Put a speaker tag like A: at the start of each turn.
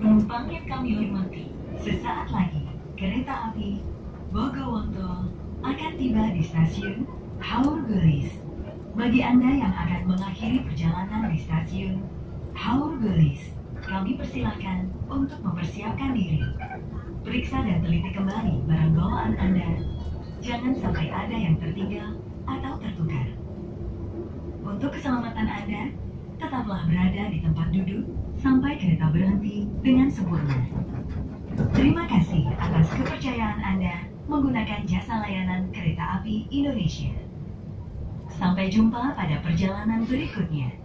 A: Yang kami hormati, sesaat lagi kereta api Bogowonto akan tiba di stasiun Haur Gelis. Bagi Anda yang akan mengakhiri perjalanan di stasiun Haur Gelis, kami persilahkan untuk mempersiapkan diri. Periksa dan teliti kembali barang bawaan Anda. Jangan sampai ada yang tertinggal atau tertukar. Untuk keselamatan Anda, tetaplah berada di tempat duduk sampai kereta berhenti dengan sempurna. Terima kasih atas kepercayaan Anda menggunakan jasa layanan kereta api Indonesia. Sampai jumpa pada perjalanan berikutnya.